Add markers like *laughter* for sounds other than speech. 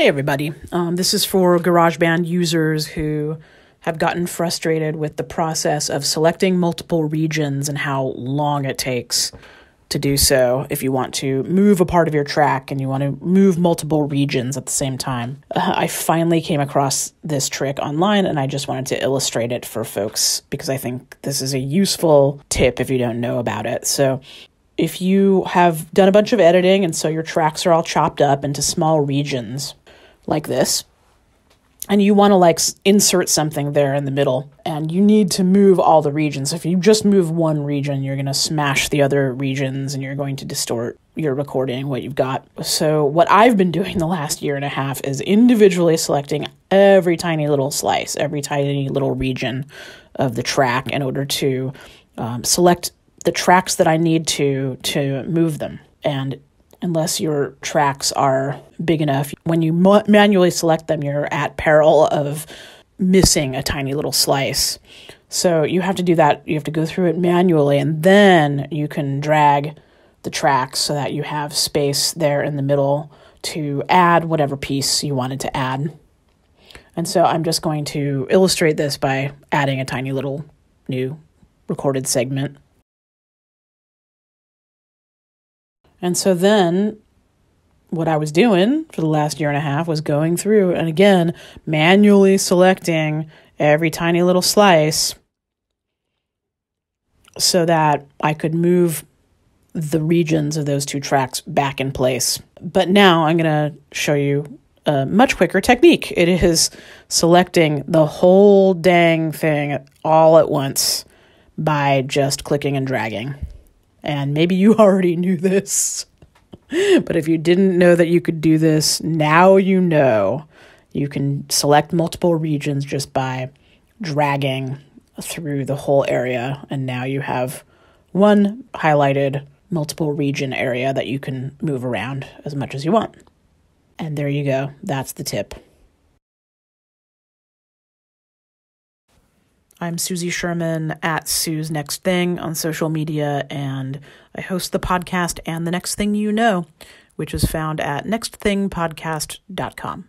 Hey, everybody. Um, this is for GarageBand users who have gotten frustrated with the process of selecting multiple regions and how long it takes to do so if you want to move a part of your track and you want to move multiple regions at the same time. Uh, I finally came across this trick online and I just wanted to illustrate it for folks because I think this is a useful tip if you don't know about it. So, if you have done a bunch of editing and so your tracks are all chopped up into small regions, like this. And you want to like insert something there in the middle and you need to move all the regions. If you just move one region you're going to smash the other regions and you're going to distort your recording what you've got. So what i've been *laughs* doing the last year and a half is individually selecting every tiny little slice every tiny little region of the track in order to um, select the tracks that i need to to move them. And unless your tracks are big enough. When you manually select them, you're at peril of missing a tiny little slice. So you have to do that. You have to go through it manually, and then you can drag the tracks so that you have space there in the middle to add whatever piece you wanted to add. And so I'm just going to illustrate this by adding a tiny little new recorded segment. And so then what I was doing for the last year and a half was going through and again manually selecting every tiny little slice so that I could move the regions of those two tracks back in place. But now I'm going to show you a much quicker technique. It is selecting the whole dang thing all at once by just clicking and dragging. And maybe you *laughs* already knew this. but if you didn't know that you could do this, now you know. You can select multiple regions just by dragging through the whole area, and now you have one highlighted multiple region area that you can move around as much as you want. And there you go. That's the tip. I'm Suzie Sherman at soozenextthing on social media, and I host the podcast and The Next Thing You Know, which is found at nextthingpodcast.com.